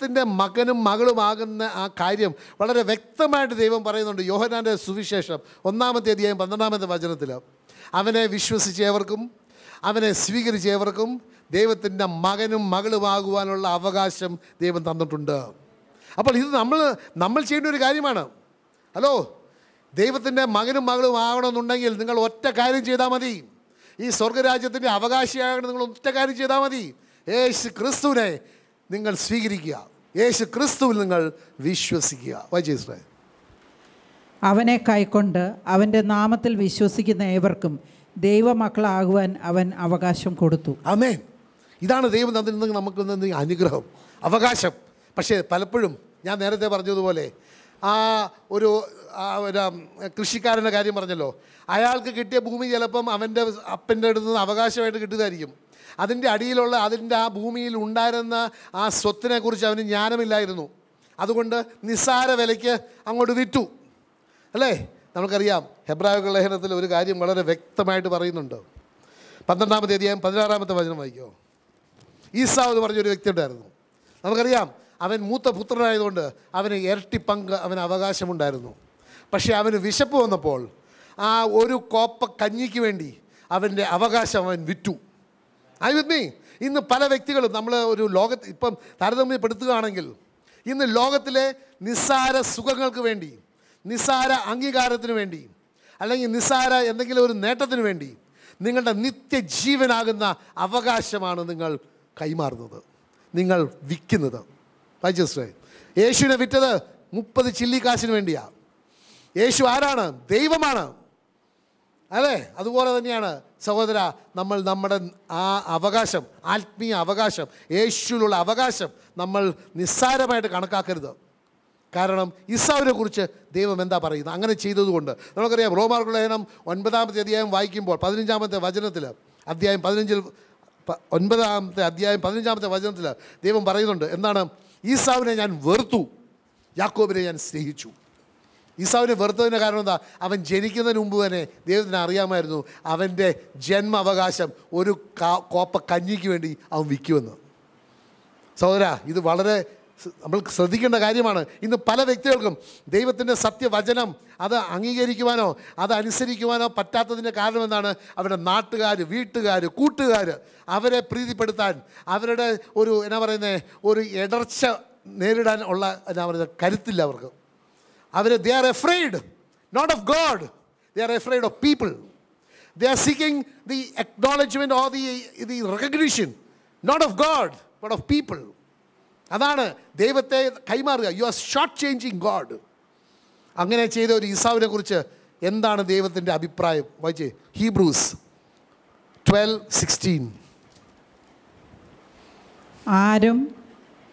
ദൈവത്തിന്റെ മകനും മകളുമാകുന്ന ആ കാര്യം വളരെ വ്യക്തമായിട്ട് ദൈവം പറയുന്നുണ്ട്. യോഹനാന്റെ സുവിശേഷം ഒന്നാമത്തെ അധ്യായം പന്ത്രണ്ടാമത്തെ വചനത്തിൽ അവനെ വിശ്വസിച്ചവർക്കും അവനെ സ്വീകരിച്ചവർക്കും ദൈവത്തിന്റെ മകനും മകളുമാകുവാനുള്ള അവകാശം ദൈവം തന്നിട്ടുണ്ട്. അപ്പോൾ ഇത് നമ്മൾ നമ്മൾ ചെയ്യേണ്ട ഒരു കാര്യമാണ്. ഹലോ ദൈവത്തിന്റെ മകനും മകളും ആകണമെന്നുണ്ടെങ്കിൽ നിങ്ങൾ ഒറ്റ കാര്യം ചെയ്താൽ മതി. ഈ സ്വർഗരാജ്യത്തിന്റെ അവകാശിയാകണം നിങ്ങൾ ഒറ്റ കാര്യം ചെയ്താൽ മതി. യേശു ക്രിസ്തുവിനെ നിങ്ങൾ സ്വീകരിക്കുക. യേശു ക്രിസ്തുവിൽ നിങ്ങൾ വിശ്വസിക്കുക. വൈചേശ്വരേ അവനെ കൈക്കൊണ്ട് അവന്റെ നാമത്തിൽ വിശ്വസിക്കുന്ന ഏവർക്കും ദൈവമക്കളാകുവാൻ അവൻ അവകാശം കൊടുത്തു. അമേൻ ഇതാണ് ദൈവം തന്നിരുന്നെങ്കിൽ നമുക്ക് അനുഗ്രഹം അവകാശം. പക്ഷേ പലപ്പോഴും ഞാൻ നേരത്തെ പറഞ്ഞതുപോലെ ആ ഒരു കൃഷിക്കാരന്റെ കാര്യം പറഞ്ഞല്ലോ. അയാൾക്ക് കിട്ടിയ ഭൂമി ചിലപ്പം അവന്റെ അപ്പന്റെ അടുത്ത് നിന്ന് അവകാശമായിട്ട് കിട്ടുന്നതായിരിക്കും. അതിന്റെ അടിയിലുള്ള അതിന്റെ ആ ഭൂമിയിൽ ഉണ്ടായിരുന്ന ആ സ്വത്തിനെക്കുറിച്ച് അവന് ജ്ഞാനമില്ലായിരുന്നു. അതുകൊണ്ട് നിസ്സാര വിലയ്ക്ക് അങ്ങോട്ട് വിറ്റു. അല്ലേ? നമുക്കറിയാം ഹെബ്രായ ലേഖനത്തിൽ ഒരു കാര്യം വളരെ വ്യക്തമായിട്ട് പറയുന്നുണ്ട്. പന്ത്രണ്ടാമത്തെ അധ്യായം പതിനാറാമത്തെ വചനം വായിക്കോ. ഈസാവ് എന്ന് പറഞ്ഞൊരു വ്യക്തി ഉണ്ടായിരുന്നു. നമുക്കറിയാം അവൻ മൂത്ത പുത്രനായതുകൊണ്ട് അവന് ഇരട്ടി പങ്ക് അവന് അവകാശമുണ്ടായിരുന്നു. പക്ഷേ അവന് വിശപ്പ് വന്നപ്പോൾ ആ ഒരു കോപ്പ കഞ്ഞിക്ക് വേണ്ടി അവന്റെ അവകാശം അവൻ വിറ്റു. ഐ വിത്ത് മീ ഇന്ന് പല വ്യക്തികളും നമ്മൾ ഒരു ലോകത്ത് ഇപ്പം താരതമ്യപ്പെടുത്തുകയാണെങ്കിൽ ഇന്ന് ലോകത്തിലെ നിസ്സാര സുഖങ്ങൾക്ക് വേണ്ടി നിസ്സാര അംഗീകാരത്തിന് വേണ്ടി അല്ലെങ്കിൽ നിസ്സാര എന്തെങ്കിലും ഒരു നേട്ടത്തിന് വേണ്ടി നിങ്ങളുടെ നിത്യജീവനാകുന്ന അവകാശമാണ് നിങ്ങൾ കൈമാറുന്നത്. നിങ്ങൾ വിൽക്കുന്നത്. വായിച്ചേ യേശുവിനെ വിറ്റത് മുപ്പത് ചില്ലിക്കാശിന് വേണ്ടിയാണ് യേശു ആരാണ്? ദൈവമാണ്. അല്ലേ? അതുപോലെ തന്നെയാണ് സഹോദര നമ്മൾ നമ്മുടെ ആ അവകാശം ആത്മീയ അവകാശം യേശുവിലുള്ള അവകാശം നമ്മൾ നിസ്സാരമായിട്ട് കണക്കാക്കരുത്. കാരണം ഇസാവിനെ കുറിച്ച് ദൈവം എന്താ പറയുന്നത്? അങ്ങനെ ചെയ്തതുകൊണ്ട്. നമുക്കറിയാം റോമാർക്കുള്ള ലേഖനം ഒൻപതാമത്തെ അധ്യായം വായിക്കുമ്പോൾ പതിനഞ്ചാമത്തെ വചനത്തിൽ അധ്യായം പതിനഞ്ചിൽ ഒൻപതാമത്തെ അധ്യായം പതിനഞ്ചാമത്തെ വചനത്തിൽ ദൈവം പറയുന്നുണ്ട് എന്താണ്? ഈസാവിനെ ഞാൻ വെറുത്തു യാക്കോബിനെ ഞാൻ സ്നേഹിച്ചു. ഈസാവിനെ വെറുത്തതിന്റെ കാരണം എന്താ? അവൻ ജനിക്കുന്നതിന് മുമ്പ് തന്നെ ദൈവത്തിന് അറിയാമായിരുന്നു അവന്റെ ജന്മ അവകാശം ഒരു കോപ്പ കഞ്ഞിക്ക് വേണ്ടി അവൻ വിൽക്കുമെന്ന്. സഹോദര ഇത് വളരെ നമ്മൾ ശ്രദ്ധിക്കേണ്ട കാര്യമാണ്. ഇന്ന് പല വ്യക്തികൾക്കും ദൈവത്തിന്റെ സത്യവചനം അത് അംഗീകരിക്കുവാനോ അത് അനുസരിക്കുവാനോ പറ്റാത്തതിന്റെ കാരണം എന്താണ്? അവരുടെ നാട്ടുകാർ വീട്ടുകാർ കൂട്ടുകാർ അവരെ പ്രീതിപ്പെടുത്താൻ അവരുടെ ഒരു എന്നാ പറയുന്നത് ഒരു ഇടർച്ച നേരിടാൻ ഉള്ള എന്നാ പറയുന്നത് കരുത്തില്ല അവർക്ക്. അവർ they are afraid not of God they are afraid of people they are seeking the acknowledgement or the the recognition not of God but of people അതാണ് ദൈവത്തെ കൈമാറുക. You are short changing God അങ്ങനെ ചെയ്ത ഒരു ഈസാവിനെ കുറിച്ച് എന്താണ് ദൈവത്തിന്റെ അഭിപ്രായം? വായിച്ചേ ഹീബ്രൂസ് ട്വൽവ് സിക്സ്റ്റീൻ ആരും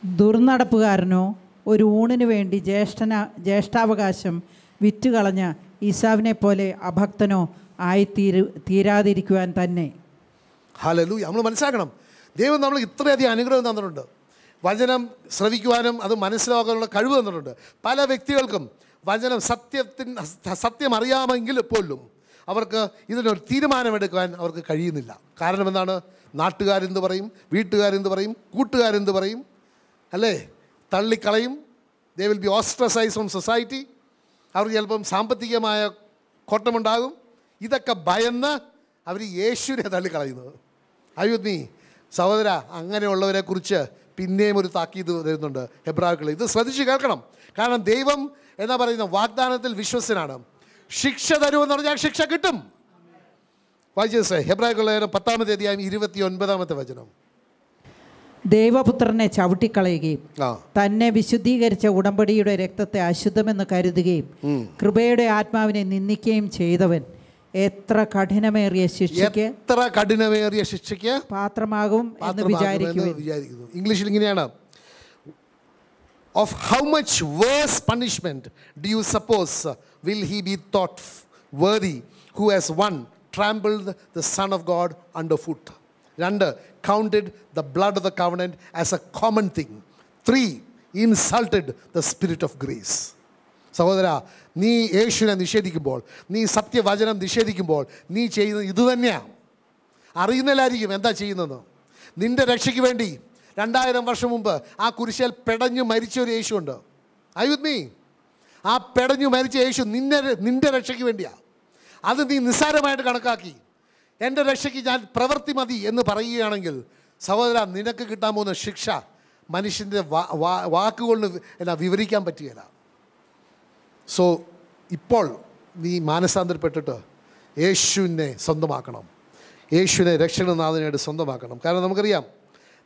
ദുർനടപ്പുകാരനോ ഒരു ഊണിന് വേണ്ടി ജ്യേഷ്ഠന ജ്യേഷ്ഠാവകാശം വിറ്റുകളഞ്ഞ ഈസാവിനെ പോലെ അഭക്തനോ ആയി തീരു തീരാതിരിക്കുവാൻ തന്നെ. ഹലലു നമ്മൾ മനസ്സിലാക്കണം. ദൈവം നമ്മൾ ഇത്രയധികം അനുഗ്രഹം തന്നിട്ടുണ്ട്. വചനം ശ്രവിക്കുവാനും അത് മനസ്സിലാക്കാനുള്ള കഴിവ് തന്നിട്ടുണ്ട്. പല വ്യക്തികൾക്കും വചനം സത്യത്തിന് സത്യം അറിയാമെങ്കിൽ പോലും അവർക്ക് ഇതിനൊരു തീരുമാനമെടുക്കാൻ അവർക്ക് കഴിയുന്നില്ല. കാരണം എന്താണ്? നാട്ടുകാരെന്ത് പറയും? വീട്ടുകാരെന്ത് പറയും? കൂട്ടുകാരെന്ത് പറയും? അല്ലേ? തള്ളിക്കളയും. They will be ostracise on society അവർക്ക് ചിലപ്പം സാമ്പത്തികമായ കോട്ടമുണ്ടാകും. ഇതൊക്കെ ഭയന്ന് അവർ യേശുവിനെ തള്ളിക്കളയുന്നത്. അയ്യുദ്നി സഹോദര അങ്ങനെയുള്ളവരെ കുറിച്ച് പിന്നെയും ഒരു താക്കീത് വരുന്നുണ്ട് ഹെബ്രാക്കൾ ഇത് ശ്രദ്ധിച്ച് കേൾക്കണം. കാരണം ദൈവം എന്നാ പറയുന്ന വാഗ്ദാനത്തിൽ വിശ്വസനാണ് ശിക്ഷ തരുമെന്ന് പറഞ്ഞാൽ ശിക്ഷ കിട്ടും. വായിച്ചേ ഹെബ്രാഹിക്കുള്ള പത്താമത്തെ അധ്യായം ഇരുപത്തി ഒൻപതാമത്തെ വചനം. ദൈവപുത്രനെ ചവിട്ടിക്കളയുകയും തന്നെ വിശുദ്ധീകരിച്ച ഉടമ്പടിയുടെ രക്തത്തെ അശുദ്ധമെന്ന് കരുതുകയും കൃപയുടെ ആത്മാവിനെ നിന്ദിക്കുകയും ചെയ്തവൻ എത്ര കഠിനമേറിയ ശിക്ഷയ്ക്ക് എത്ര കഠിനമേറിയ ശിക്ഷയ്ക്ക് പാത്രമാകും എന്ന് വിചാരിക്കുന്നു. ഇംഗ്ലീഷിൽ ഇങ്ങനെയാണ്. Of how much worse punishment do you suppose will he be thought worthy who has one trampled the son of God under foot രണ്ട് counted the blood of the covenant as a common thing. Three, insulted the spirit of grace. സഹോദര നീ യേശുവിനെ നിഷേധിക്കുമ്പോൾ നീ സത്യവചനം നിഷേധിക്കുമ്പോൾ നീ ചെയ്യുന്നത് ഇതുതന്നെയാണ് അറിയുന്നില്ലായിരിക്കും എന്താ ചെയ്യുന്നത്? നിന്റെ രക്ഷയ്ക്ക് വേണ്ടി രണ്ടായിരം വർഷം മുമ്പ് ആ കുരിശിൽ പെടഞ്ഞു മരിച്ച ഒരു യേശുണ്ട് ഐ വിത്ത് മീ ആ പെടഞ്ഞു മരിച്ച യേശു നിന്നെ നിന്റെ രക്ഷയ്ക്ക് വേണ്ടിയാണ് അത് നീ നിസ്സാരമായിട്ട് കണക്കാക്കി. എന്റെ രക്ഷയ്ക്ക് ഞാൻ പ്രവൃത്തി മതി എന്ന് പറയുകയാണെങ്കിൽ സഹോദര നിനക്ക് കിട്ടാൻ പോകുന്ന ശിക്ഷ മനുഷ്യന്റെ വാക്കുകൊണ്ട് എന്നാ വിവരിക്കാൻ പറ്റുകയില്ല. സോ ഇപ്പോൾ നീ മാനസാന്തരപ്പെട്ടിട്ട് യേശുവിനെ സ്വന്തമാക്കണം. യേശുവിനെ രക്ഷണനാഥനായിട്ട് സ്വന്തമാക്കണം. കാരണം നമുക്കറിയാം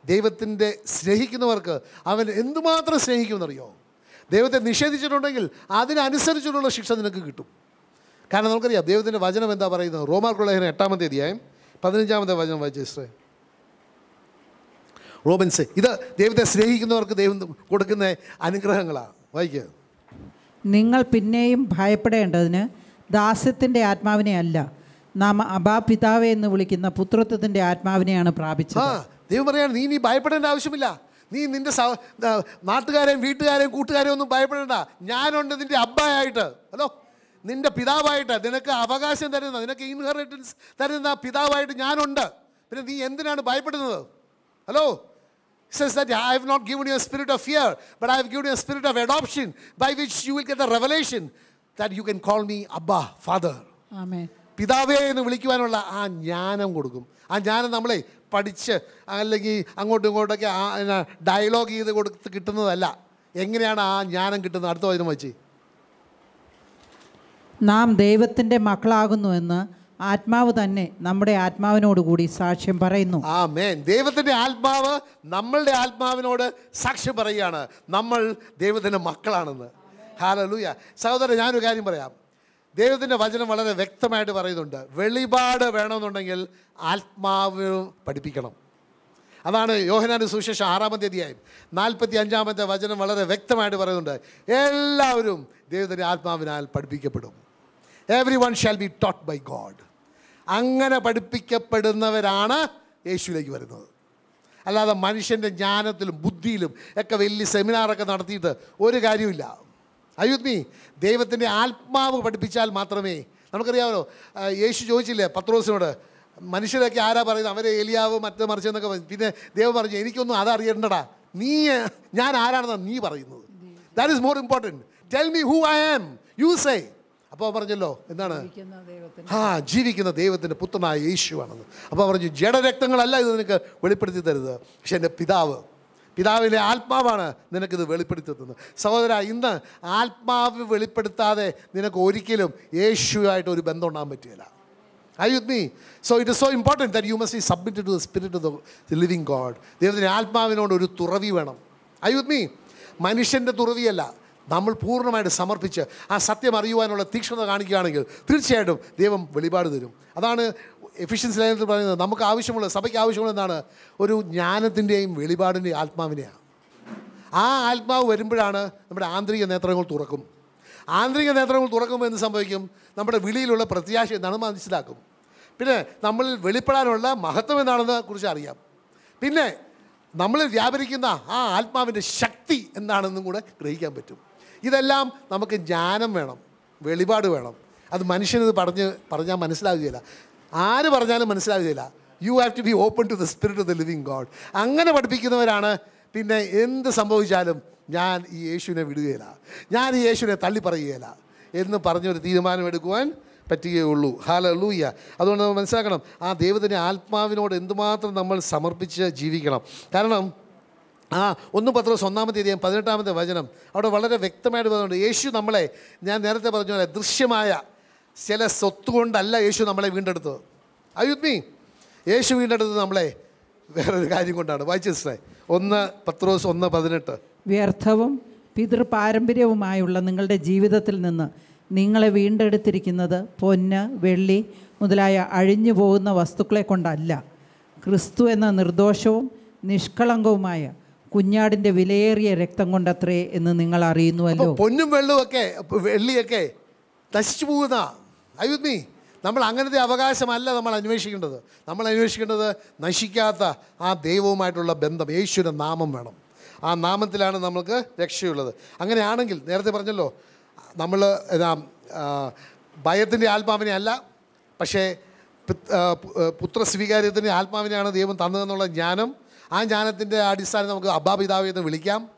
ദൈവത്തിന്റെ സ്നേഹിക്കുന്നവർക്ക് അവൻ എന്തുമാത്രം സ്നേഹിക്കുമെന്നറിയോ? ദൈവത്തെ നിഷേധിച്ചിട്ടുണ്ടെങ്കിൽ അതിനനുസരിച്ചുള്ള ശിക്ഷ നിനക്ക് കിട്ടും. കാരണം നമുക്കറിയാം ദൈവത്തിന്റെ വചനം എന്താ പറയുന്നത്? റോമാർക്കുള്ള ലേഖനം എട്ടാമത്തെ അധ്യായം പതിനഞ്ചാമത്തെ വചനം വായിച്ചേ റോബൻസ് ഇത് ദൈവത്തെ സ്നേഹിക്കുന്നവർക്ക് ദൈവം കൊടുക്കുന്ന അനുഗ്രഹങ്ങളാണ്. വായിക്കുക നിങ്ങൾ പിന്നെയും ഭയപ്പെടേണ്ടതിന് ദാസ്യത്തിന്റെ ആത്മാവിനെ അല്ല നാം അബാ പിതാവേ എന്ന് വിളിക്കുന്ന പുത്രത്വത്തിന്റെ ആത്മാവിനെയാണ് ആ പ്രാപിച്ചത് ദൈവം പറയാണ് നീ നീ ഭയപ്പെടേണ്ട ആവശ്യമില്ല. നീ നിന്റെ നാട്ടുകാരെയും വീട്ടുകാരെയും കൂട്ടുകാരെയും ഒന്നും ഭയപ്പെടേണ്ട. ഞാനുണ്ട് നിന്റെ അബ്ബായിട്ട് ഹലോ? നിന്റെ പിതാവായിട്ട് നിനക്ക് അവകാശം തരുന്ന നിനക്ക് ഇൻഹെറിറ്റൻസ് തരുന്ന പിതാവായിട്ട് ഞാനുണ്ട്. പിന്നെ നീ എന്തിനാണ് ഭയപ്പെടുന്നത്? Hello says that I have not given you a spirit of fear, but I have given you a spirit of adoption by which you will get a revelation that you can call me Abba, Father. ആമേ പിതാവേ എന്ന് വിളിക്കുവാനുള്ള ആ ജ്ഞാനം കൊടുക്കും. ആ ജ്ഞാനം നമ്മളെ പഠിച്ച് അല്ലെങ്കിൽ അങ്ങോട്ടും ഇങ്ങോട്ടൊക്കെ ആ ഡയലോഗ് ചെയ്ത് കൊടുത്ത് കിട്ടുന്നതല്ല. എങ്ങനെയാണ് ആ ജ്ഞാനം കിട്ടുന്നത്? അടുത്ത വചനം വെച്ച് നാം ദൈവത്തിന്റെ മക്കളാകുന്നുവെന്ന് ആത്മാവ് തന്നെ നമ്മുടെ ആത്മാവിനോട് കൂടി സാക്ഷ്യം പറയുന്നു. ആ മേൻ ദൈവത്തിന്റെ ആത്മാവ് നമ്മളുടെ ആത്മാവിനോട് സാക്ഷ്യം പറയുകയാണ്. നമ്മൾ ദൈവത്തിന്റെ മക്കളാണെന്ന്. ഹാലലൂയ സഹോദരൻ ഞാനൊരു കാര്യം പറയാം. ദൈവത്തിന്റെ വചനം വളരെ വ്യക്തമായിട്ട് പറയുന്നുണ്ട്. വെളിപാട് വേണമെന്നുണ്ടെങ്കിൽ ആത്മാവ് പഠിപ്പിക്കണം. അതാണ് യോഹനാന്റെ സുവിശേഷം ആറാമത്തെ അധ്യായം. നാൽപ്പത്തി അഞ്ചാമത്തെ വചനം വളരെ വ്യക്തമായിട്ട് പറയുന്നുണ്ട്. എല്ലാവരും ദൈവത്തിന്റെ ആത്മാവിനാൽ പഠിപ്പിക്കപ്പെടും. Every one shall be taught by God അങ്ങനെ പഠിപ്പിക്കപ്പെടുന്നവരാണ് യേശുവിലേക്ക് വരുന്നത്. അല്ലാതെ മനുഷ്യന്റെ ജ്ഞാനത്തിലും ബുദ്ധിയിലും ഒക്കെ വലിയ സെമിനാറൊക്കെ നടത്തിയിട്ട് ഒരു കാര്യമില്ല അയുദ്മി ദൈവത്തിന്റെ ആത്മാവ് പഠിപ്പിച്ചാൽ മാത്രമേ നമുക്കറിയാമല്ലോ. യേശു ചോദിച്ചില്ലേ പത്രോസിനോട് മനുഷ്യരൊക്കെ ആരാ പറയുന്നത്? അവരെ എലിയാവ് മറ്റേ മറിച്ചെന്നൊക്കെ പറഞ്ഞു പിന്നെ ദൈവം പറഞ്ഞു എനിക്കൊന്നും അതറിയണ്ടടാ നീ ഞാൻ ആരാണെന്നാണ് നീ പറയുന്നത്? That is more important tell me who I am you say അപ്പോൾ പറഞ്ഞല്ലോ എന്താണ്? ആ ജീവിക്കുന്ന ദൈവത്തിന്റെ പുത്രനായ യേശുവാണെന്ന്. അപ്പോൾ പറഞ്ഞു ജഡരക്തങ്ങളല്ല ഇത് നിനക്ക് വെളിപ്പെടുത്തി തരുന്നത് പക്ഷെ എന്റെ പിതാവ് പിതാവിലെ ആത്മാവാണ് നിനക്കിത് വെളിപ്പെടുത്തി തന്നത്. സഹോദര ഇന്ന് ആത്മാവ് വെളിപ്പെടുത്താതെ നിനക്ക് ഒരിക്കലും യേശുവായിട്ട് ഒരു ബന്ധം ഉണ്ടാകാൻ പറ്റുകയില്ല I with me so it is so important that you must be submitted to the spirit of the living God ദൈവത്തിന്റെ ആത്മാവിനോട് ഒരു തുറവി വേണം. ഐ വിത്ത് മീ മനുഷ്യന്റെ തുറവിയല്ല. നമ്മൾ പൂർണമായിട്ട് സമർപ്പിച്ച് ആ സത്യം അറിയുവാനുള്ള തീക്ഷ്ണത കാണിക്കുകയാണെങ്കിൽ തീർച്ചയായിട്ടും ദൈവം വെളിപാട് തരും. അതാണ് എഫിഷ്യൻസി ലൈനത്തിൽ പറയുന്നത് നമുക്ക് ആവശ്യമുള്ള സഭയ്ക്ക് ആവശ്യമുള്ള എന്താണ്? ഒരു ജ്ഞാനത്തിന്റെയും വെളിപാടിന്റെയും ആത്മാവിനെയാണ്. ആ ആത്മാവ് വരുമ്പോഴാണ് നമ്മുടെ ആന്തരിക നേത്രങ്ങൾ തുറക്കും. ആന്തരിക നേത്രങ്ങൾ തുറക്കുമ്പോൾ എന്ത് സംഭവിക്കും? നമ്മുടെ വിളിയിലുള്ള പ്രത്യാശ എന്താണെന്ന് മനസ്സിലാക്കും. പിന്നെ നമ്മളിൽ വെളിപ്പെടാനുള്ള മഹത്വം എന്താണെന്ന് കുറിച്ച് അറിയാം. പിന്നെ നമ്മളിൽ വ്യാപരിക്കുന്ന ആ ആത്മാവിന്റെ ശക്തി എന്താണെന്നും കൂടെ ഗ്രഹിക്കാൻ പറ്റും. ഇതെല്ലാം നമുക്ക് ജ്ഞാനം വേണം വെളിപാട് വേണം. അത് മനുഷ്യനത് പറഞ്ഞ് പറഞ്ഞാൽ മനസ്സിലാവുകയില്ല. ആര് പറഞ്ഞാലും മനസ്സിലാവുകയില്ല. You have to be open to the spirit of the living God അങ്ങനെ പഠിപ്പിക്കുന്നവരാണ്. പിന്നെ എന്ത് സംഭവിച്ചാലും ഞാൻ ഈ യേശുവിനെ വിടുകയില്ല. ഞാൻ ഈ യേശുവിനെ തള്ളി പറയുകയില്ല എന്ന് പറഞ്ഞൊരു തീരുമാനമെടുക്കുവാൻ പറ്റുകയുള്ളൂ. ഹാലൂയ്യ അതുകൊണ്ട് നമ്മൾ മനസ്സിലാക്കണം ആ ദൈവത്തിന്റെ ആത്മാവിനോട് എന്തുമാത്രം നമ്മൾ സമർപ്പിച്ച് ജീവിക്കണം. കാരണം ആ ഒന്ന് പത്രോസ് ഒന്നാമത്തെ അധികം പതിനെട്ടാമത്തെ വചനം. അവിടെ വളരെ വ്യക്തമായിട്ട് പറഞ്ഞുണ്ട് യേശു നമ്മളെ ഞാൻ നേരത്തെ പറഞ്ഞ പോലെ ദൃശ്യമായ ചില സ്വത്ത് കൊണ്ടല്ല യേശു നമ്മളെ വീണ്ടെടുത്തത്. അയുദ്മി യേശു വീണ്ടെടുത്തത് നമ്മളെ വേറൊരു കാര്യം കൊണ്ടാണ്. വായിച്ചേ ഒന്ന് പത്രോസ് ഒന്ന് പതിനെട്ട്. വ്യർത്ഥവും പിതൃപാരമ്പര്യവുമായുള്ള നിങ്ങളുടെ ജീവിതത്തിൽ നിന്ന് നിങ്ങളെ വീണ്ടെടുത്തിരിക്കുന്നത് പൊന്ന് വെള്ളി മുതലായ അഴിഞ്ഞു പോകുന്ന വസ്തുക്കളെ കൊണ്ടല്ല. ക്രിസ്തു എന്ന നിർദോഷവും നിഷ്കളങ്കവുമായ കുഞ്ഞാടിന്റെ വിലയേറിയ രക്തം കൊണ്ടത്രേ എന്ന് നിങ്ങൾ അറിയുന്നുവല്ലോ. പൊന്നും വെള്ളമൊക്കെ വെള്ളിയൊക്കെ നശിച്ചു പോകുന്ന അയുദ്മി നമ്മൾ അങ്ങനത്തെ അവകാശമല്ല നമ്മൾ അന്വേഷിക്കേണ്ടത്. നമ്മൾ അന്വേഷിക്കേണ്ടത് നശിക്കാത്ത ആ ദൈവവുമായിട്ടുള്ള ബന്ധം യേശുവിന്റെ നാമം വേണം. ആ നാമത്തിലാണ് നമുക്ക് രക്ഷയുള്ളത്. അങ്ങനെയാണെങ്കിൽ നേരത്തെ പറഞ്ഞല്ലോ നമ്മൾ ഭയത്തിന്റെ ആത്മാവിനെ അല്ല പക്ഷേ പുത്രസ്വീകാര്യത്തിന്റെ ആത്മാവിനെയാണ് ദൈവം തന്നതെന്നുള്ള ജ്ഞാനം ആ ജ്ഞാനത്തിന്റെ അടിസ്ഥാനം നമുക്ക് അബ്ബാ പിതാവേ എന്ന് വിളിക്കാം.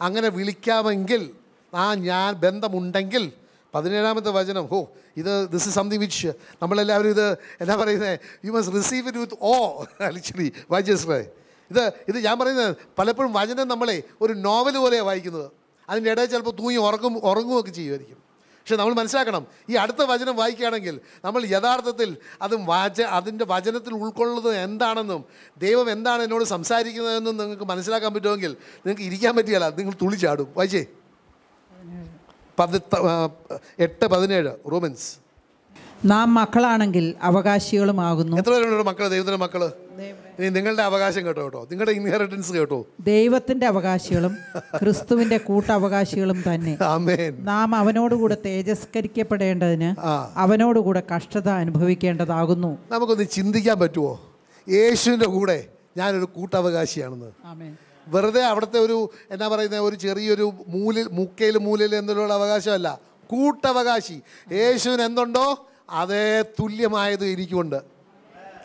അങ്ങനെ വിളിക്കാമെങ്കിൽ ആ ഞാൻ ബന്ധമുണ്ടെങ്കിൽ പതിനേഴാമത്തെ വചനം ഹോ ഇത് ദിസ് ഇസ് സംതിങ് വിച്ച് നമ്മളെല്ലാവരും ഇത് എന്താ പറയുന്നത് you must receive it with oh actually വായിച്ചേ ഇത് ഇത് ഞാൻ പറയുന്നത് പലപ്പോഴും വചനം നമ്മളെ ഒരു നോവൽ പോലെയാണ് വായിക്കുന്നത്. അതിന്റെ ഇടയിൽ ചിലപ്പോൾ തൂങ്ങി ഉറങ്ങും ഉറങ്ങുകയൊക്കെ ചെയ്യുമായിരിക്കും. പക്ഷെ നമ്മൾ മനസ്സിലാക്കണം ഈ അടുത്ത വചനം വായിക്കുകയാണെങ്കിൽ നമ്മൾ യഥാർത്ഥത്തിൽ അത് വാച അതിന്റെ വചനത്തിൽ ഉൾക്കൊള്ളുന്നത് എന്താണെന്നും ദൈവം എന്താണ് എന്നോട് സംസാരിക്കുന്നതെന്നും നിങ്ങൾക്ക് മനസ്സിലാക്കാൻ പറ്റുമെങ്കിൽ നിങ്ങൾക്ക് ഇരിക്കാൻ പറ്റിയല്ല നിങ്ങൾ തുളിച്ചാടും വായിച്ചേ? പതി എട്ട് പതിനേഴ് റോമൻസ്. നാം മക്കളാണെങ്കിൽ അവകാശികളുമാകുന്നു എത്ര പേരുണ്ട് മക്കൾ ദൈവത്തിന്റെ മക്കൾ ഇനി നിങ്ങളുടെ അവകാശം കേട്ടോ കേട്ടോ. നിങ്ങളുടെ ഇൻഹെറിറ്റൻസ് കേട്ടോ. ദൈവത്തിന്റെ അവകാശികളും ക്രിസ്തുവിന്റെ കൂട്ടവകാശികളും തന്നെ. ആമേൻ നാം അവനോടുകൂടെ തേജസ്കരിക്കപ്പെടേണ്ടതിന്. അവനോടുകൂടെ കഷ്ടത അനുഭവിക്കേണ്ടതാകുന്നു. നമുക്കൊന്ന് ചിന്തിക്കാൻ പറ്റുമോ യേശുവിന്റെ കൂടെ ഞാനൊരു കൂട്ടവകാശിയാണെന്ന്. ആമേൻ വെറുതെ അവിടുത്തെ ഒരു എന്നാ പറയുന്ന ഒരു ചെറിയൊരു മൂലിൽ മുക്കയിൽ മൂലയിൽ എന്നുള്ള അവകാശമല്ല. കൂട്ടവകാശി. യേശുവിന് എന്തുണ്ടോ? അതേ തുല്യമായത് എനിക്കുണ്ട്.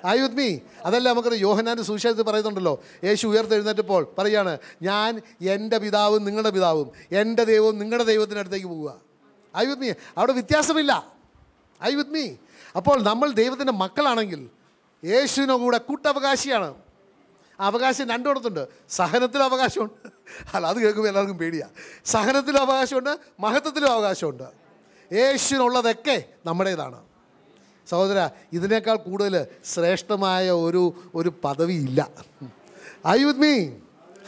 ഐ വിത്ത് മീ അതല്ല നമുക്ക് യോഹനാന്റെ സുവിശേഷത്തിൽ പറയുന്നുണ്ടല്ലോ. യേശു ഉയർത്തെഴുന്നേറ്റപ്പോൾ പറയാണ് ഞാൻ എന്റെ പിതാവും നിങ്ങളുടെ പിതാവും എന്റെ ദൈവവും നിങ്ങളുടെ ദൈവത്തിനടുത്തേക്ക് പോവുക. ഐ വിത്ത് മീ അവിടെ വ്യത്യാസമില്ല. ഐ വിത്ത് മീ അപ്പോൾ നമ്മൾ ദൈവത്തിന്റെ മക്കളാണെങ്കിൽ യേശുവിനെ കൂടെ കൂട്ടവകാശിയാണ്. അവകാശം രണ്ടിടത്തുണ്ട് സഹനത്തിലും അവകാശമുണ്ട്. അല്ല അത് കേൾക്കുമ്പോൾ എല്ലാവർക്കും പേടിയാണ് സഹനത്തിലും അവകാശമുണ്ട് മഹത്വത്തിലും അവകാശമുണ്ട്. യേശുവിനുള്ളതൊക്കെ നമ്മുടേതാണ്. സഹോദര ഇതിനേക്കാൾ കൂടുതൽ ശ്രേഷ്ഠമായ ഒരു ഒരു പദവിയില്ല. ഐ വിത്ത് മീ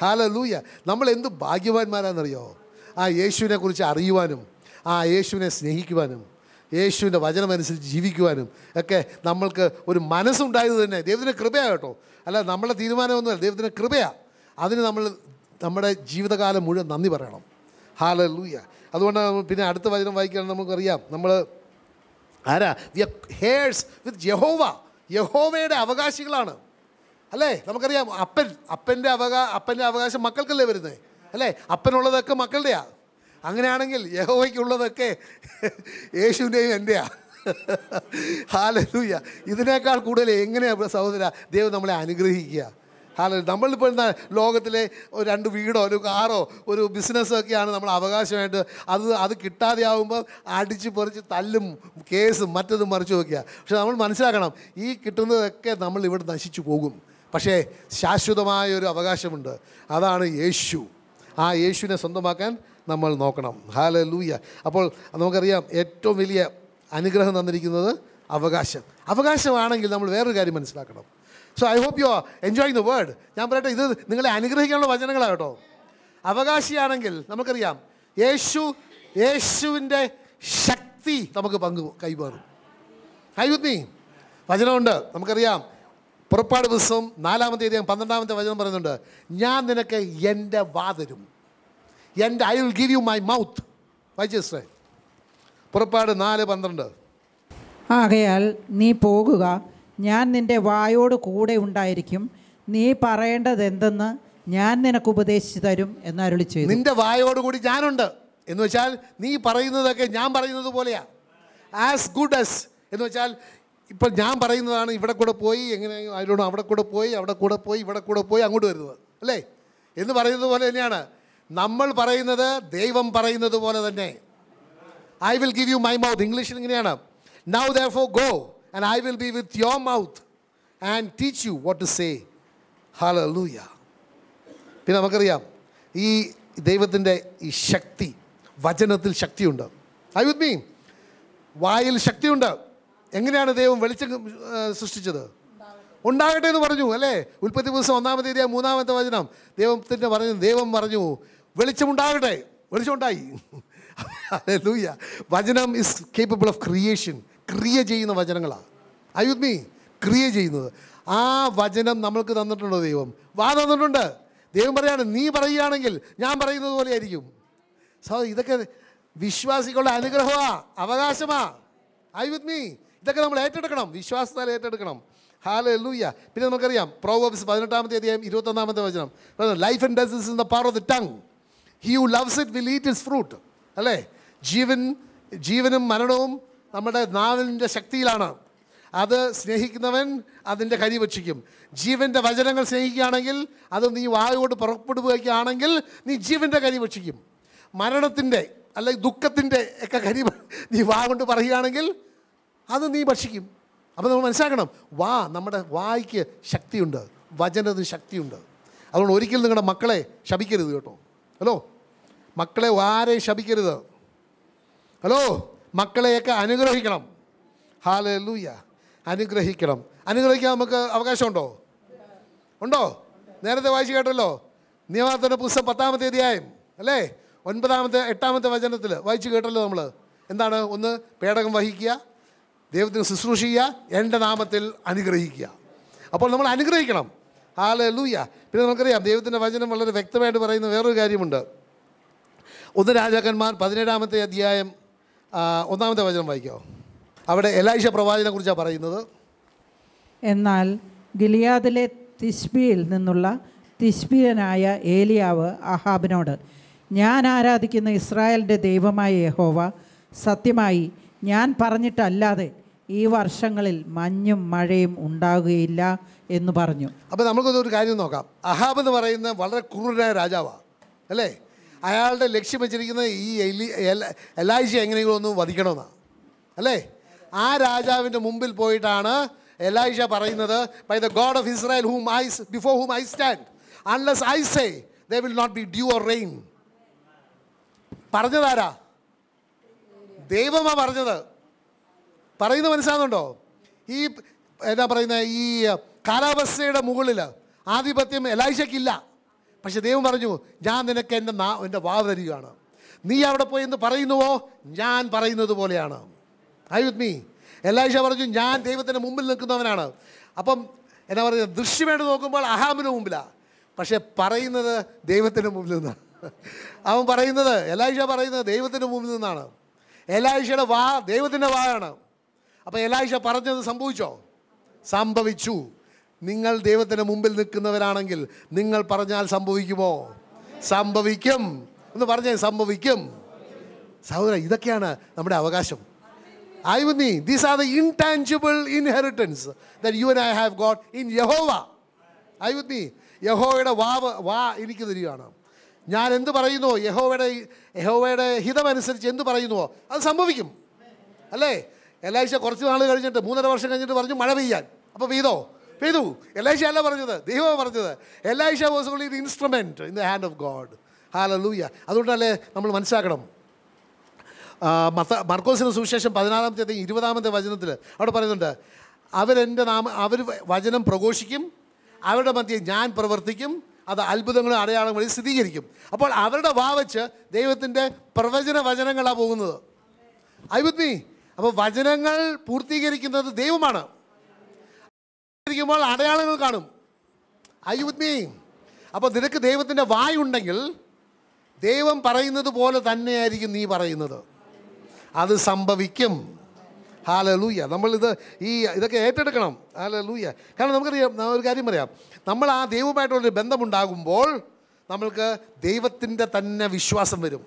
ഹാല ലൂയ നമ്മൾ എന്ത് ഭാഗ്യവാന്മാരാണെന്നറിയോ? ആ യേശുവിനെ കുറിച്ച് അറിയുവാനും ആ യേശുവിനെ സ്നേഹിക്കുവാനും യേശുവിന്റെ വചനമനുസരിച്ച് ജീവിക്കുവാനും ഒക്കെ നമ്മൾക്ക് ഒരു മനസ്സുണ്ടായത് തന്നെ. ദൈവത്തിന്റെ കൃപയാണ് കേട്ടോ. അല്ല നമ്മളെ തീരുമാനമൊന്നുമല്ല ദൈവത്തിന്റെ കൃപയാണ് അതിന് നമ്മൾ നമ്മുടെ ജീവിതകാലം മുഴുവൻ നന്ദി പറയണം. ഹാല ലൂയ അതുകൊണ്ട് പിന്നെ അടുത്ത വചനം വായിക്കുകയാണെങ്കിൽ നമുക്കറിയാം. നമ്മൾ ആരാ? വി ആർ ഹേഴ്സ് വിത്ത് യഹോവ യഹോവയുടെ അവകാശികളാണ്. അല്ലേ? നമുക്കറിയാം അപ്പൻ അപ്പന്റെ അവകാ അപ്പന്റെ അവകാശം മക്കൾക്കല്ലേ വരുന്നത് അല്ലേ? അപ്പനുള്ളതൊക്കെ മക്കളുടെയാ. അങ്ങനെയാണെങ്കിൽ യഹോവയ്ക്കുള്ളതൊക്കെ യേശുവിന്റെയും എന്റെയാ. ഹാലൂയ്യ ഇതിനേക്കാൾ കൂടുതൽ എങ്ങനെയാണ് സഹോദര? ദൈവം നമ്മളെ അനുഗ്രഹിക്കുക. ഹാല നമ്മളിപ്പോൾ എന്താ ലോകത്തിലെ ഒരു രണ്ട് വീടോ ഒരു കാറോ ഒരു ബിസിനസ്സോ ഒക്കെയാണ് നമ്മൾ അവകാശമായിട്ട് അത് അത് കിട്ടാതെ ആകുമ്പോൾ അടിച്ച് പറിച്ച് തല്ലും കേസും മറ്റതും മറിച്ചു നോക്കുക പക്ഷെ നമ്മൾ മനസ്സിലാക്കണം ഈ കിട്ടുന്നതൊക്കെ നമ്മൾ ഇവിടെ നശിച്ചു പോകും. പക്ഷേ ശാശ്വതമായ ഒരു അവകാശമുണ്ട്. അതാണ് യേശു. ആ യേശുവിനെ സ്വന്തമാക്കാൻ നമ്മൾ നോക്കണം. ഹാല ലൂയ അപ്പോൾ നമുക്കറിയാം ഏറ്റവും വലിയ അനുഗ്രഹം തന്നിരിക്കുന്നത് അവകാശം. അവകാശമാണെങ്കിൽ നമ്മൾ വേറൊരു കാര്യം മനസ്സിലാക്കണം. So I hope you are enjoying the word ഞാൻ പറയട്ടെ ഇത് നിങ്ങളെ അനുഗ്രഹിക്കാനുള്ള വചനങ്ങളാണ് കേട്ടോ. അവകാശിയാണെങ്കിൽ നമുക്കറിയാം യേശു യേശുവിന്റെ ശക്തി നമുക്ക് പങ്കു കൈമാറും. ഹൈ വിത്ത് മീ വചനമുണ്ട് നമുക്കറിയാം. പുറപ്പാട് ദിവസം നാലാമത്തെ അധികം പന്ത്രണ്ടാമത്തെ വചനം പറയുന്നുണ്ട് ഞാൻ നിനക്ക് എന്റെ വാതരും എന്റെ I will give you my mouth വൈജസ്റ്റേ പുറപ്പാട് നാല് പന്ത്രണ്ട്. ആകയാൽ നീ പോകുക ഞാൻ നിന്റെ വായോട് കൂടെ ഉണ്ടായിരിക്കും. നീ പറയേണ്ടത് എന്തെന്ന് ഞാൻ നിനക്ക് ഉപദേശിച്ചു തരും എന്നരുളി ചെയ്തു. നിന്റെ വായോടുകൂടി ഞാനുണ്ട്. എന്ന് വെച്ചാൽ നീ പറയുന്നതൊക്കെ ഞാൻ പറയുന്നത് പോലെയാ. ആസ് ഗുഡ് ആസ് എന്ന് വെച്ചാൽ ഇപ്പം ഞാൻ പറയുന്നതാണ് ഇവിടെ കൂടെ പോയി എങ്ങനെ അതിലൂടെ അവിടെ കൂടെ പോയി അവിടെ കൂടെ പോയി ഇവിടെ കൂടെ പോയി അങ്ങോട്ട് വരുന്നത്. അല്ലേ? എന്ന് പറയുന്നത് പോലെ തന്നെയാണ്. നമ്മൾ പറയുന്നത് ദൈവം പറയുന്നത് പോലെ തന്നെ. I will give you my mouth ഇംഗ്ലീഷിൽ ഇങ്ങനെയാണ്. Now though go and I will be with your mouth and teach you what to say hello പിന്നെ നമുക്കറിയാം ഈ ദൈവത്തിന്റെ ഈ ശക്തി വചനത്തിൽ ശക്തിയുണ്ട്. ഐ വിത്ത് മീ വായിൽ ശക്തിയുണ്ട്. എങ്ങനെയാണ് ദൈവം വെളിച്ചം സൃഷ്ടിച്ചത്? ഉണ്ടാകട്ടെ എന്ന് പറഞ്ഞു അല്ലേ? ഉൽപ്പത്തി ദിവസം ഒന്നാമത്തെ തീയതി മൂന്നാമത്തെ വചനം. ദൈവത്തിന്റെ പറഞ്ഞു ദൈവം പറഞ്ഞു വെളിച്ചമുണ്ടാകട്ടെ വെളിച്ചമുണ്ടായി ലൂയ വചനം ഇസ് കേപ്പബിൾ ഓഫ് ക്രിയേഷൻ ക്രിയ ചെയ്യുന്ന വചനങ്ങളാണ്. അയുദ്മി ക്രിയ ചെയ്യുന്നത്. ആ വചനം നമ്മൾക്ക് തന്നിട്ടുണ്ടോ ദൈവം? വാ തന്നിട്ടുണ്ട്. ദൈവം പറയാണ് നീ പറയുകയാണെങ്കിൽ ഞാൻ പറയുന്നത് പോലെ ആയിരിക്കും. സോ ഇതൊക്കെ വിശ്വാസികളുടെ അനുഗ്രഹമാ അവകാശമാ. ഐ വിത്ത് മീ ഇതൊക്കെ നമ്മൾ ഏറ്റെടുക്കണം വിശ്വാസത്താൽ ഏറ്റെടുക്കണം. ഹാല ലൂയ പിന്നെ നമുക്കറിയാം പ്രോവേബ്സ് പതിനെട്ടാമത്തെ അധ്യായം ഇരുപത്തൊന്നാമത്തെ വചനം. Life and does is in the power of the tongue he you loves it will eat is fruit അല്ലേ? ജീവൻ ജീവനും മരണവും നമ്മുടെ നാവിന്റെ ശക്തിയിലാണ്. അത് സ്നേഹിക്കുന്നവൻ അതിന്റെ കരി ഭക്ഷിക്കും ജീവന്റെ വചനങ്ങൾ സ്നേഹിക്കുകയാണെങ്കിൽ അത് നീ വായോട് പുറപ്പെടുകയാണെങ്കിൽ നീ ജീവന്റെ കരി ഭക്ഷിക്കും മരണത്തിന്റെ അല്ലെങ്കിൽ ദുഃഖത്തിന്റെ ഒക്കെ കരി നീ വാ കൊണ്ട് പറയുകയാണെങ്കിൽ അത് നീ ഭക്ഷിക്കും. അപ്പോൾ നമ്മൾ മനസ്സിലാക്കണം വാ നമ്മുടെ വായിക്ക് ശക്തിയുണ്ട് വചനത്തിന് ശക്തിയുണ്ട്. അതുകൊണ്ട് ഒരിക്കലും നിങ്ങളുടെ മക്കളെ ശപിക്കരുത് കേട്ടോ. ഹലോ? മക്കളെ ആരെയും ശപിക്കരുത്. ഹലോ? മക്കളെയൊക്കെ അനുഗ്രഹിക്കണം. ഹാല ലൂയ അനുഗ്രഹിക്കണം. അനുഗ്രഹിക്കാൻ നമുക്ക് അവകാശമുണ്ടോ? ഉണ്ടോ? നേരത്തെ വായിച്ചു കേട്ടല്ലോ. നിയമാർത്ഥന പുസ്തകം പത്താമത്തെ അധ്യായം അല്ലേ? ഒൻപതാമത്തെ എട്ടാമത്തെ വചനത്തിൽ വായിച്ചു കേട്ടല്ലോ നമ്മൾ എന്താണ്? ഒന്ന് പേടകം വഹിക്കുക. ദൈവത്തിന് ശുശ്രൂഷ ചെയ്യുക. എന്റെ നാമത്തിൽ അനുഗ്രഹിക്കുക. അപ്പോൾ നമ്മൾ അനുഗ്രഹിക്കണം. ലൂയ പിന്നെ നമുക്കറിയാം ദൈവത്തിന്റെ വചനം വളരെ വ്യക്തമായിട്ട് പറയുന്ന വേറൊരു കാര്യമുണ്ട്. ഒന്ന് രാജാക്കന്മാർ പതിനേഴാമത്തെ അധ്യായം ഒന്നാമത്തെ വചനം വായിക്കോ. അവിടെ എലൈഷ പ്രവാചനെ കുറിച്ചാണ് പറയുന്നത്? എന്നാൽ ഗിലിയാദിലെ തിഷ്ബിയിൽ നിന്നുള്ള തിഷ്ബിയനായ ഏലിയാവ് അഹാബിനോട് ഞാൻ ആരാധിക്കുന്ന ഇസ്രായേലിന്റെ ദൈവമായ യഹോവ സത്യമായി ഞാൻ പറഞ്ഞിട്ടല്ലാതെ ഈ വർഷങ്ങളിൽ മഞ്ഞും മഴയും ഉണ്ടാകുകയില്ല എന്ന് പറഞ്ഞു. അപ്പോൾ നമുക്കൊന്ന് ഒരു കാര്യം നോക്കാം. അഹാബ് എന്ന് പറയുന്ന വളരെ ക്രൂരനായ രാജാവാണ് അല്ലേ? അയാളുടെ ലക്ഷ്യം വെച്ചിരിക്കുന്നത് ഈ എലി എലായിച്ച എങ്ങനെയെങ്കിലും ഒന്ന് വധിക്കണമെന്നാണ് അല്ലേ? ആ രാജാവിന്റെ മുമ്പിൽ പോയിട്ടാണ് എലായിഷ പറയുന്നത് by the God of Israel whom I before whom I stand unless I say they will not be dew or rain പറഞ്ഞതാരാ ദൈവമാ പറഞ്ഞത്. പറയുന്നത് മനസ്സിലാകുന്നുണ്ടോ ഈ എന്താ പറയുന്നത് ഈ കാലാവസ്ഥയുടെ മുകളിൽ ആധിപത്യം എലൈഷയ്ക്കില്ല പക്ഷെ ദൈവം പറഞ്ഞു ഞാൻ നിനക്ക് എന്റെ നാ എന്റെ വാവ് തരികയാണ്. നീ അവിടെ പോയി എന്ന് പറയുന്നുവോ? ഞാൻ പറയുന്നത് പോലെയാണ്. ഐ വിത്ത് മീ എല്ലാഴ്ച പറഞ്ഞു ഞാൻ ദൈവത്തിന്റെ മുമ്പിൽ നിൽക്കുന്നവനാണ്. അപ്പം എന്നാ പറയുന്നത് ദൃശ്യമായിട്ട് നോക്കുമ്പോൾ അഹാമിന് മുമ്പിലാണ് പക്ഷേ പറയുന്നത് ദൈവത്തിന്റെ മുമ്പിൽ നിന്നാണ് അവൻ പറയുന്നത് എലായിഷ പറയുന്നത് ദൈവത്തിന്റെ മുമ്പിൽ നിന്നാണ്. എലായിഷയുടെ വാ ദൈവത്തിന്റെ വായാണ്. അപ്പോൾ എലായിഷ പറഞ്ഞത് സംഭവിച്ചോ? സംഭവിച്ചു. നിങ്ങൾ ദൈവത്തിന് മുമ്പിൽ നിൽക്കുന്നവരാണെങ്കിൽ നിങ്ങൾ പറഞ്ഞാൽ സംഭവിക്കുമോ? സംഭവിക്കും. എന്ന് പറഞ്ഞാൽ സംഭവിക്കും. സഹോദര ഇതൊക്കെയാണ് നമ്മുടെ അവകാശം. ഐ വി നീ these are the intangible inheritance to you and I have got in യഹോവ ഐ വി നീ യഹോവയുടെ വാവ് വാ എനിക്ക് തരികയാണ്. ഞാൻ എന്ത് പറയുന്നു? യഹോവയുടെ യഹോവയുടെ ഹിതമനുസരിച്ച് എന്ത് പറയുന്നുവോ? അത് സംഭവിക്കും. അല്ലേ? എല്ലാ ആഴ്ച കുറച്ച് നാൾ കഴിഞ്ഞിട്ട് മൂന്നര വർഷം കഴിഞ്ഞിട്ട് പറഞ്ഞു മഴ പെയ്യാൻ. അപ്പോൾ പെയ്തോ? പെയ്തു. എല്ലാഴ്ച അല്ല പറഞ്ഞത്. ദൈവമാണ് പറഞ്ഞത്. Elisha was only instrument in the hand of God hallelujah അതുകൊണ്ടല്ലേ നമ്മൾ മനസ്സിലാക്കണം. മത്ത മർക്കോസിന് സുവിശേഷം പതിനാറാമത്തെ ഇരുപതാമത്തെ വചനത്തിൽ അവിടെ പറയുന്നുണ്ട് അവരെന്റെ നാമ അവർ വചനം പ്രഘോഷിക്കും അവരുടെ മധ്യ ഞാൻ പ്രവർത്തിക്കും അത് അത്ഭുതങ്ങളും അടയാളം വഴി സ്ഥിരീകരിക്കും. അപ്പോൾ അവരുടെ വാ വെച്ച് ദൈവത്തിന്റെ പ്രവചന വചനങ്ങളാണ് പോകുന്നത്. ഐ വിത്ത് മീ അപ്പോൾ വചനങ്ങൾ പൂർത്തീകരിക്കുന്നത് ദൈവമാണ്. പൂർത്തീകരിക്കുമ്പോൾ അടയാളങ്ങൾ കാണും. ഐ വിത്ത് മീ അപ്പോൾ നിനക്ക് ദൈവത്തിന്റെ വായുണ്ടെങ്കിൽ ദൈവം പറയുന്നത് പോലെ തന്നെയായിരിക്കും നീ പറയുന്നത്. അത് സംഭവിക്കും. ഹാലലൂയ നമ്മളിത് ഈ ഇതൊക്കെ ഏറ്റെടുക്കണം. ഹാലലൂയ കാരണം നമുക്കറിയാം ഒരു കാര്യം പറയാം. നമ്മൾ ആ ദൈവമായിട്ടുള്ളൊരു ബന്ധമുണ്ടാകുമ്പോൾ നമ്മൾക്ക് ദൈവത്തിന്റെ തന്നെ വിശ്വാസം വരും.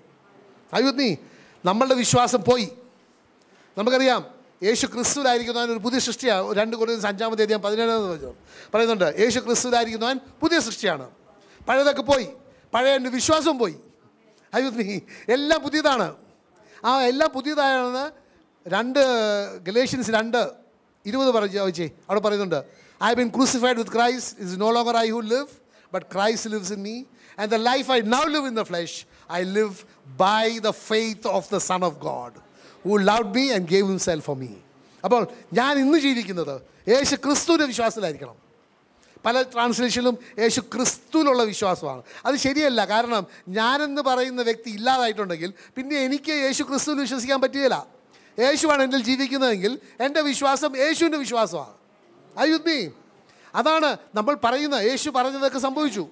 അയ്യോ നീ നമ്മളുടെ വിശ്വാസം പോയി. നമുക്കറിയാം യേശു ക്രിസ്തുവിലായിരിക്കുന്നവൻ ഒരു പുതിയ സൃഷ്ടിയാണ്. രണ്ട് കൊല്ലം അഞ്ചാമത്തെ അധികം പതിനേഴാമത് വചനം പറയുന്നുണ്ട്. യേശു ക്രിസ്തുവിലായിരിക്കുന്നവൻ പുതിയ സൃഷ്ടിയാണ്. പഴയതൊക്കെ പോയി. പഴയ എന്റെ വിശ്വാസവും പോയി. അയ്യോ എല്ലാം പുതിയതാണ്. ആ എല്ലാം പുതിയതാണെന്ന് രണ്ട് ഗലേഷ്യൻസ് രണ്ട് ഇരുപത് പറഞ്ഞു ചോദിച്ചേ. അവിടെ പറയുന്നുണ്ട് I been crucified with Christ is no longer I who live but Christ lives in me and the life I now live in the flesh I live by the faith of the son of God who love me and gave himself for me അപ്പോൾ ഞാൻ ഇന്ന് ജീവിക്കുന്നത് യേശു ക്രിസ്തുവിന്റെ വിശ്വാസത്തിലായിരിക്കണം. പല ട്രാൻസ്ലേഷനിലും യേശു ക്രിസ്തുവിലുള്ള വിശ്വാസമാണ്. അത് ശരിയല്ല. കാരണം ഞാനെന്ന് പറയുന്ന വ്യക്തി ഇല്ലാതായിട്ടുണ്ടെങ്കിൽ പിന്നെ എനിക്ക് യേശു ക്രിസ്തുവിൽ വിശ്വസിക്കാൻ പറ്റുകയില്ല. യേശുവാണ് എന്റെ ജീവിക്കുന്നതെങ്കിൽ എന്റെ വിശ്വാസം യേശുവിന്റെ വിശ്വാസമാണ്. അയുദ്ധി അതാണ് നമ്മൾ പറയുന്ന യേശു പറഞ്ഞതൊക്കെ സംഭവിച്ചു.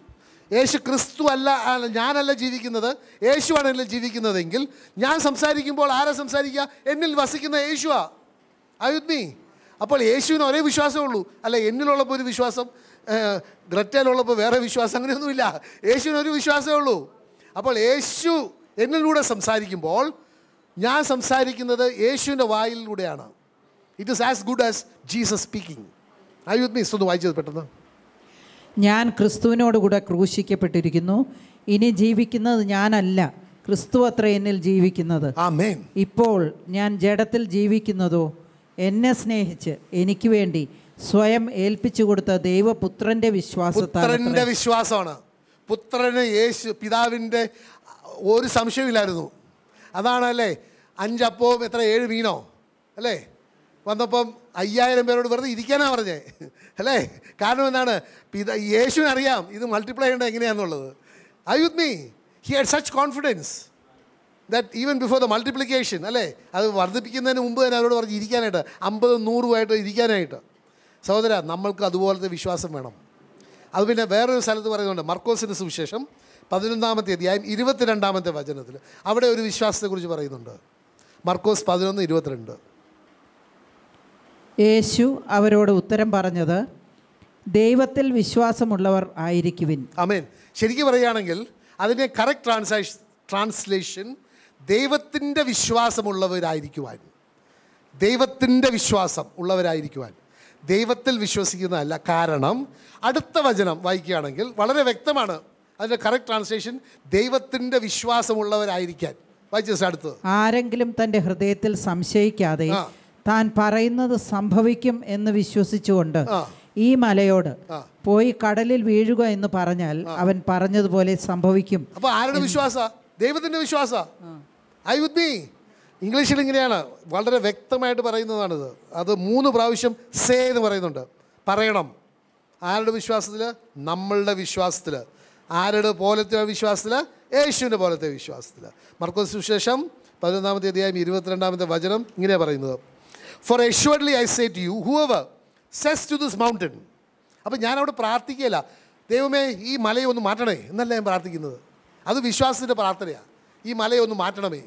യേശു ക്രിസ്തു അല്ല ഞാനല്ല ജീവിക്കുന്നത് യേശുവാണ് എന്നിൽ ജീവിക്കുന്നതെങ്കിൽ ഞാൻ സംസാരിക്കുമ്പോൾ ആരാ സംസാരിക്കുക? എന്നിൽ വസിക്കുന്ന യേശുവാ. അയുദ്ധി അപ്പോൾ യേശുവിന് ഒരേ വിശ്വാസമേ ഉള്ളൂ. അല്ല എന്നിലുള്ളപ്പോൾ ഒരു വിശ്വാസം ഗ്രറ്റയിലുള്ളപ്പോൾ വേറെ വിശ്വാസം അങ്ങനെയൊന്നുമില്ല. യേശുവിന് ഒരു വിശ്വാസമേ ഉള്ളൂ. അപ്പോൾ യേശു എന്നിലൂടെ സംസാരിക്കുമ്പോൾ ഞാൻ സംസാരിക്കുന്നത് യേശുവിന്റെ വായിലൂടെയാണ്. It is as good as Jesus speaking മീസ് ഒന്ന് വായിച്ചത് പെട്ടെന്ന്. ഞാൻ ക്രിസ്തുവിനോടുകൂടെ ക്രൂശിക്കപ്പെട്ടിരിക്കുന്നു. ഇനി ജീവിക്കുന്നത് ഞാനല്ല. ക്രിസ്തു അത്ര എന്നിൽ ജീവിക്കുന്നത്. ഇപ്പോൾ ഞാൻ ജഡത്തിൽ ജീവിക്കുന്നതോ എന്നെ സ്നേഹിച്ച് എനിക്ക് വേണ്ടി സ്വയം ഏൽപ്പിച്ചു കൊടുത്ത ദൈവപുത്രന്റെ വിശ്വാസത്താൽ പുത്രന്റെ വിശ്വാസമാണ്. പുത്രന് യേശു പിതാവിന്റെ ഒരു സംശയമില്ലായിരുന്നു അതാണല്ലേ? അഞ്ചപ്പവും എത്ര? ഏഴ് മീനോ? അല്ലേ? വന്നപ്പം അയ്യായിരം പേരോട് വെറുതെ ഇരിക്കാനാണ് പറഞ്ഞേ. അല്ലേ? കാരണം എന്താണ്? പിത യേശുവിനറിയാം ഇത് മൾട്ടിപ്ലൈ ചെയ്യേണ്ടത് എങ്ങനെയാണെന്നുള്ളത് I with me he had such confidence that even before the multiplication അല്ലേ? അത് വർദ്ധിപ്പിക്കുന്നതിന് മുമ്പ് തന്നെ അവരോട് പറഞ്ഞ് ഇരിക്കാനായിട്ട് അമ്പതും നൂറുമായിട്ട് ഇരിക്കാനായിട്ട്. സഹോദര നമ്മൾക്ക് അതുപോലത്തെ വിശ്വാസം വേണം. അത് പിന്നെ വേറൊരു സ്ഥലത്ത് പറയുന്നുണ്ട് മർക്കോസിന്റെ സുവിശേഷം പതിനൊന്നാമത്തെ അധ്യായം ഇരുപത്തിരണ്ടാമത്തെ വചനത്തിൽ. അവിടെ ഒരു വിശ്വാസത്തെക്കുറിച്ച് പറയുന്നുണ്ട്. മർക്കോസ് പതിനൊന്ന് ഇരുപത്തിരണ്ട്. യേശു അവരോട് ഉത്തരം പറഞ്ഞത് ദൈവത്തിൽ വിശ്വാസമുള്ളവർ ആയിരിക്കുവിൻ. അമേൻ ശരിക്കും പറയുകയാണെങ്കിൽ അതിന്റെ കറക്റ്റ് ട്രാൻസാക്ഷൻ ട്രാൻസ്ലേഷൻ ദൈവത്തിന്റെ വിശ്വാസമുള്ളവരായിരിക്കുവാൻ. ദൈവത്തിന്റെ വിശ്വാസം ഉള്ളവരായിരിക്കുവാൻ. ദൈവത്തിൽ വിശ്വസിക്കുന്നതല്ല. കാരണം അടുത്ത വചനം വായിക്കുകയാണെങ്കിൽ വളരെ വ്യക്തമാണ് അതിന്റെ കറക്റ്റ് ട്രാൻസ്ലേഷൻ ദൈവത്തിന്റെ വിശ്വാസമുള്ളവരായിരിക്കാൻ. വായിച്ച അടുത്തത്? ആരെങ്കിലും തന്റെ ഹൃദയത്തിൽ സംശയിക്കാതെ. താൻ പറയുന്നത് സംഭവിക്കും എന്ന് വിശ്വസിച്ചുകൊണ്ട് ഈ മലയോട് പോയി കടലിൽ വീഴുക എന്ന് പറഞ്ഞാൽ അവൻ പറഞ്ഞതുപോലെ സംഭവിക്കും അപ്പൊ ആരുടെ വിശ്വാസ? ദൈവത്തിന്റെ വിശ്വാസ? ഐ വിത്ത് മീ ഇംഗ്ലീഷിൽ ഇങ്ങനെയാണ്. വളരെ വ്യക്തമായിട്ട് പറയുന്നതാണിത്. അത് മൂന്ന് പ്രാവശ്യം സേ എന്ന് പറയുന്നുണ്ട്. പറയണം. ആരുടെ വിശ്വാസത്തിൽ നമ്മളുടെ വിശ്വാസത്തിൽ ആരുടെ പോലത്തെ വിശ്വാസത്തിൽ യേശുവിന്റെ പോലത്തെ വിശ്വാസത്തിൽ മർക്കോസ് സുശേഷം പതിനൊന്നാമത്തെ അധ്യായം ഇരുപത്തിരണ്ടാമത്തെ വചനം ഇങ്ങനെയാണ് പറയുന്നത്. For assuredly I say to you whoever says to this mountain അപ്പം ഞാൻ അവിടെ പ്രാർത്ഥിക്കുകയില്ല. ദൈവമേ ഈ മലയെ ഒന്ന് മാറ്റണേ എന്നല്ല ഞാൻ പ്രാർത്ഥിക്കുന്നത്. അത് വിശ്വാസത്തിന്റെ പ്രാർത്ഥനയാണ് ഈ മലയെ ഒന്ന് മാറ്റണമേ.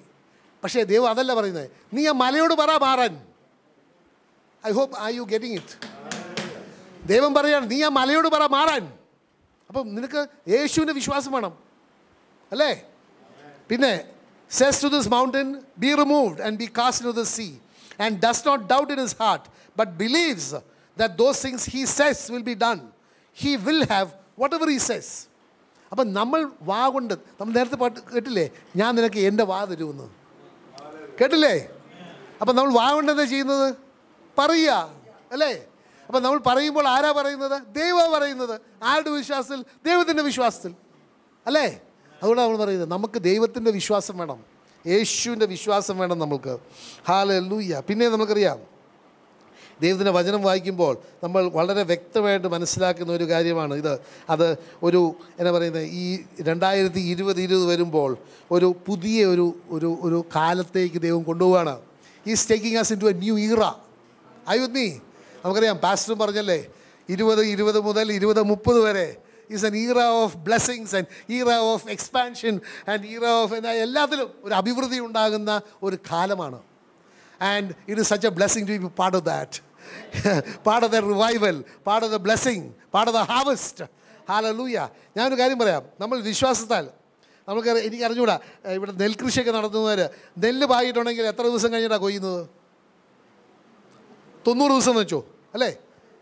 പക്ഷേ ദൈവം അതല്ല പറയുന്നത്. നീ ആ മലയോട് പറ മാറാൻ. I hope I you getting it ദൈവം പറയാണ് നീ ആ മലയോട് പറ മാറാൻ. അപ്പം നിനക്ക് യേശുവിന്റെ വിശ്വാസം വേണം. അല്ലേ? പിന്നെ says to this mountain be removed and be cast to the sea and does not doubt in his heart, but believes that those things he says will be done. Will have whatever he says അപ്പം നമ്മൾ വാ കൊണ്ട് നമ്മൾ നേരത്തെ പാട്ട് കേട്ടില്ലേ? ഞാൻ നിനക്ക് എന്റെ വാ തരുമെന്ന്. കേട്ടില്ലേ? അപ്പം നമ്മൾ വാ കൊണ്ട് എന്താ ചെയ്യുന്നത്? പറയുക അല്ലേ? അപ്പം നമ്മൾ പറയുമ്പോൾ ആരാ പറയുന്നത്? ദൈവ പറയുന്നത്. ആരുടെ വിശ്വാസത്തിൽ? ദൈവത്തിന്റെ വിശ്വാസത്തിൽ. അല്ലേ? അതുകൊണ്ട് നമ്മൾ പറയുന്നത്. നമുക്ക് ദൈവത്തിന്റെ വിശ്വാസം വേണം. യേശുവിന്റെ വിശ്വാസം വേണം നമുക്ക് ഹാല ലൂയ്യ പിന്നെ നമുക്കറിയാം ദൈവത്തിന്റെ വചനം വായിക്കുമ്പോൾ നമ്മൾ വളരെ വ്യക്തമായിട്ട് മനസ്സിലാക്കുന്ന ഒരു കാര്യമാണ് ഇത്. അത് ഒരു എന്നാ പറയുന്നത് ഈ രണ്ടായിരത്തി ഇരുപത് ഇരുപത് വരുമ്പോൾ ഒരു പുതിയ ഒരു ഒരു ഒരു കാലത്തേക്ക് ദൈവം കൊണ്ടുപോവാണ് ഈ staking as into a new era I with me നമുക്കറിയാം പാസ്റ്ററും പറഞ്ഞല്ലേ ഇരുപത് ഇരുപത് മുതൽ ഇരുപത് മുപ്പത് വരെ is an era of blessings and era of expansion and era of എല്ലാത്തിലും ഒരു അഭിവൃദ്ധി ഉണ്ടാകുന്ന ഒരു കാലമാണ് and it is such a blessing to be part of that. part of the revival, part of the blessing, part of the harvest. Hallelujah. ഞാനൊരു കാര്യം പറയാം നമ്മൾ വിശ്വാസത്താൽ നമുക്ക് എനിക്ക് അറിഞ്ഞുകൂടാ ഇവിടെ നെൽകൃഷിയൊക്കെ നടത്തുന്നവർ നെല്ല് പായിട്ടുണ്ടെങ്കിൽ എത്ര ദിവസം കഴിഞ്ഞിട്ടാണ് കൊയ്യുന്നത് തൊണ്ണൂറ് ദിവസം എന്ന് വെച്ചോ അല്ലേ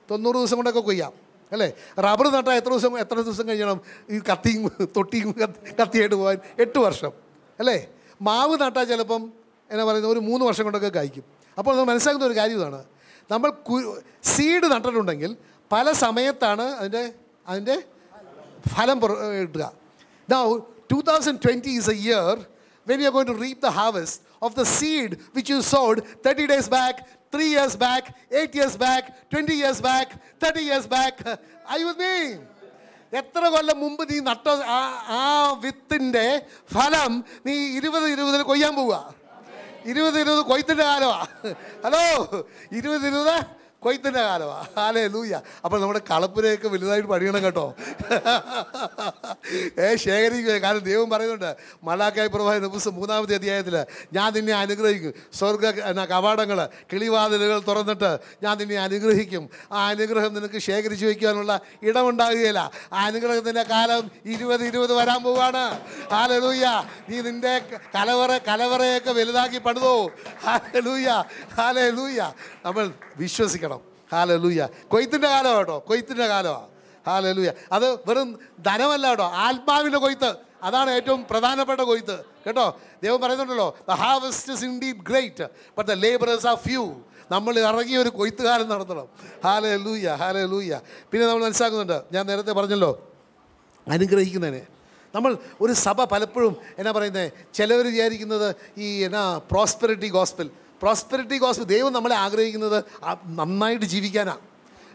തൊണ്ണൂറ് ദിവസം കൊണ്ടൊക്കെ കൊയ്യാം അല്ലേ? റബ്ബർ നട്ടാൽ എത്ര ദിവസം എത്ര ദിവസം കഴിയണം? ഈ കത്തിയും തൊട്ടിയും കത്തി- കത്തിയായിട്ട് പോകാൻ എട്ട് വർഷം അല്ലേ? മാവ് നട്ടാൽ ചിലപ്പം എന്നാ പറയുന്നത് ഒരു മൂന്ന് വർഷം കൊണ്ടൊക്കെ കായ്ക്കും. അപ്പോൾ നമ്മൾ മനസ്സിലാക്കുന്ന ഒരു കാര്യം ഇതാണ്. നമ്മൾ സീഡ് നട്ടിട്ടുണ്ടെങ്കിൽ പല സമയത്താണ് അതിന്റെ അതിന്റെ ഫലം പുറ- കിട്ടുക Now, 2020 is a year when you are going to reap the harvest. Of the seed which you sowed 30 days back, 3 years back, 8 years back, 20 years back, 30 years back. Are you with me? എത്ര കൊല്ലം മുമ്പ് നീ നട്ട ആ ആ വിത്തിന്റെ ഫലം നീ ഇരുപത് ഇരുപതിൽ കൊയ്യാൻ പോവുക ഇരുപത് ഇരുപത് കൊയ്ത്തിന്റെ കാലമാണ് ഹലോ ഇരുപത് ഇരുപത് കൊയ്ത്തിന്റെ കാലമാണ് ആലേ ലൂയ അപ്പോൾ നമ്മുടെ കളപ്പുരയൊക്കെ വലുതായിട്ട് പണിയണം കേട്ടോ. ഏ ശേഖരിക്കുക കാരണം ദൈവം പറയുന്നുണ്ട് മലാക്കായി പ്രവാഹന പുസ്തകം മൂന്നാമത്തെ അധ്യായത്തിൽ ഞാൻ നിന്നെ അനുഗ്രഹിക്കും. സ്വർഗ എന്നാ കവാടങ്ങൾ കിളിവാതിലുകൾ തുറന്നിട്ട് ഞാൻ നിന്നെ അനുഗ്രഹിക്കും. ആ അനുഗ്രഹം നിനക്ക് ശേഖരിച്ചു വയ്ക്കാനുള്ള ഇടമുണ്ടാകുകയില്ല. ആ അനുഗ്രഹത്തിന്റെ കാലം ഇരുപത് ഇരുപത് വരാൻ പോവാണ്. ഹാലലൂയ. നീ നിന്റെ കലവറ കലവറയൊക്കെ വലുതാക്കി പണിതോ. ഹാലലൂയ. ഹാലലൂയ. നമ്മൾ വിശ്വസിക്കണം. ഹാലലൂയ. കൊയ്ത്തിന്റെ കാലം കേട്ടോ. കൊയ്ത്തിന്റെ കാലമാണ് ഹാലലൂയ. അത് വെറും ധനമല്ല കേട്ടോ. ആത്മാവിന്റെ കൊയ്ത്ത്. അതാണ് ഏറ്റവും പ്രധാനപ്പെട്ട കൊയ്ത്ത്. കേട്ടോ? ദൈവം പറയുന്നുണ്ടല്ലോ the harvest is indeed great but the labourers are few നമ്മൾ ഇറങ്ങിയ ഒരു കൊയ്ത്തുകാലം നടത്തണം. ഹാല ലൂയ ഹാല ലൂയ പിന്നെ നമ്മൾ മനസ്സിലാക്കുന്നുണ്ട് ഞാൻ നേരത്തെ പറഞ്ഞല്ലോ അനുഗ്രഹിക്കുന്നതിന്. നമ്മൾ ഒരു സഭ പലപ്പോഴും എന്നാ പറയുന്നത് ചിലവർ വിചാരിക്കുന്നത് ഈ എന്നാ പ്രോസ്പെറിറ്റി ഗോസ്പൽ പ്രോസ്പെറിറ്റി ഗോസ്പൽ ദൈവം നമ്മളെ ആഗ്രഹിക്കുന്നത് നന്നായിട്ട് ജീവിക്കാനാണ്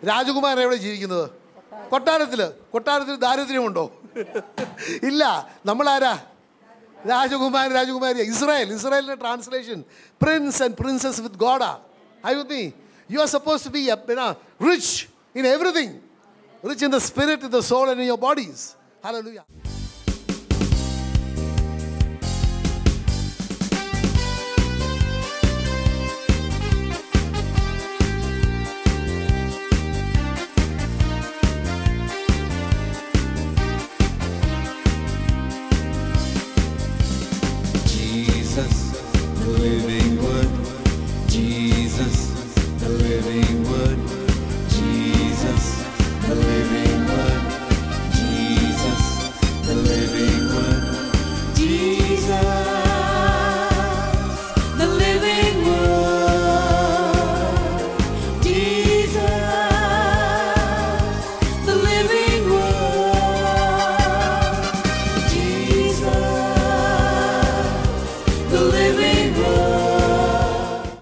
രാജകുമാരൻ എവിടെ ജീവിക്കുന്നത്? കൊട്ടാരത്തിൽ കൊട്ടാരത്തിൽ ദാരിദ്ര്യമുണ്ടോ? ഇല്ല. നമ്മളാരാ? രാജകുമാരൻ രാജകുമാരി ഇസ്രായേൽ. ഇസ്രായേലിന്റെ translation prince and princess with ഗോഡാ I with me you are suppose to be rich in everything rich in the spirit, the soul soul, and in your bodies. Hallelujah.